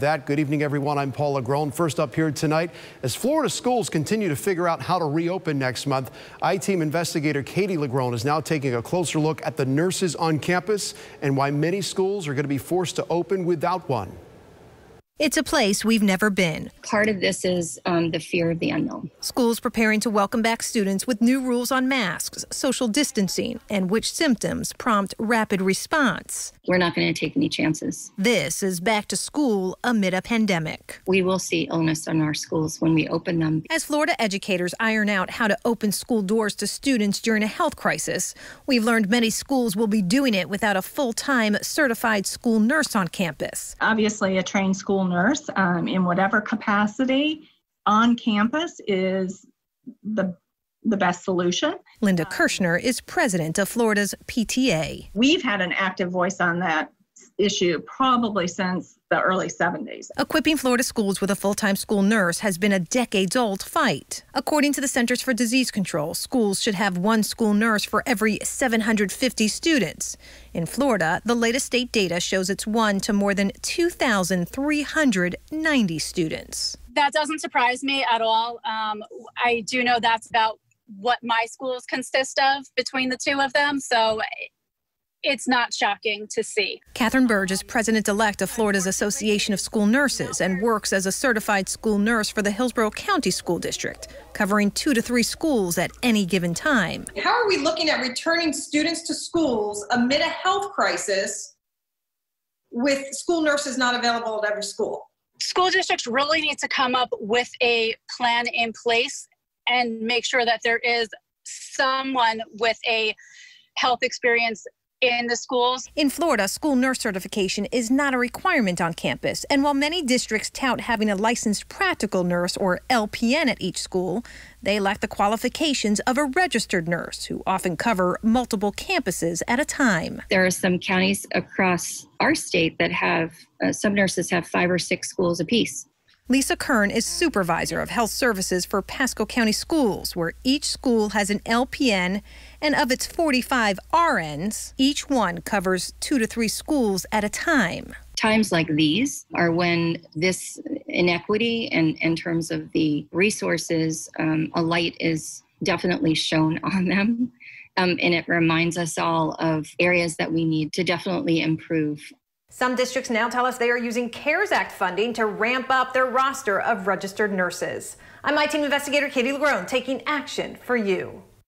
That good evening, everyone. I'm Paul LaGrone. First up here tonight, as Florida schools continue to figure out how to reopen next month, I-Team investigator Katie LaGrone is now taking a closer look at the nurses on campus and why many schools are going to be forced to open without one. It's a place we've never been. Part of this is um, the fear of the unknown. Schools preparing to welcome back students with new rules on masks, social distancing, and which symptoms prompt rapid response. We're not going to take any chances. This is back to school amid a pandemic. We will see illness in our schools when we open them. As Florida educators iron out how to open school doors to students during a health crisis, we've learned many schools will be doing it without a full time certified school nurse on campus. Obviously, a trained school nurse um, in whatever capacity on campus is the the best solution. Linda Kearschner is president of Florida's PTA. We've had an active voice on that issue probably since the early 70s. Equipping Florida schools with a full time school nurse has been a decades old fight. According to the Centers for Disease Control, schools should have one school nurse for every 750 students. In Florida, the latest state data shows it's one to more than 2,390 students. That doesn't surprise me at all. Um, I do know that's about what my schools consist of between the two of them. So it's not shocking to see. Catherine Burge is president elect of Florida's Association of School Nurses and works as a certified school nurse for the Hillsborough County School District, covering two to three schools at any given time. How are we looking at returning students to schools amid a health crisis with school nurses not available at every school? School districts really need to come up with a plan in place and make sure that there is someone with a health experience in the schools. In Florida, school nurse certification is not a requirement on campus. And while many districts tout having a licensed practical nurse or LPN at each school, they lack the qualifications of a registered nurse who often cover multiple campuses at a time. There are some counties across our state that have, uh, some nurses have five or six schools apiece. Lisa Kern is supervisor of health services for Pasco County Schools, where each school has an LPN, and of its 45 RNs, each one covers two to three schools at a time. Times like these are when this inequity and in terms of the resources, um, a light is definitely shown on them. Um, and it reminds us all of areas that we need to definitely improve some districts now tell us they are using CARES Act funding to ramp up their roster of registered nurses. I'm I-Team investigator Katie LaGrone taking action for you.